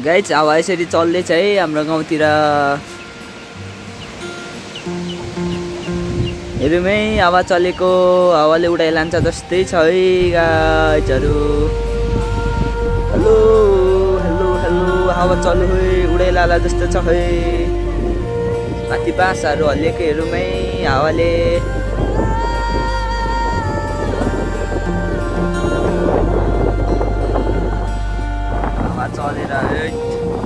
Guys हावा यसरी चल्दैछ है हाम्रो गाउँतिर। हेरौँ है हावा चलेको हावाले उडाइ लान्छ जस्तै छ है गाइजहरू। हेलो हेलो हेलो हावा चल्यो है उडाइलाला जस्तो छ है। माथि बाँसहरू हल्लिएको हेरौँ हावाले। Cho!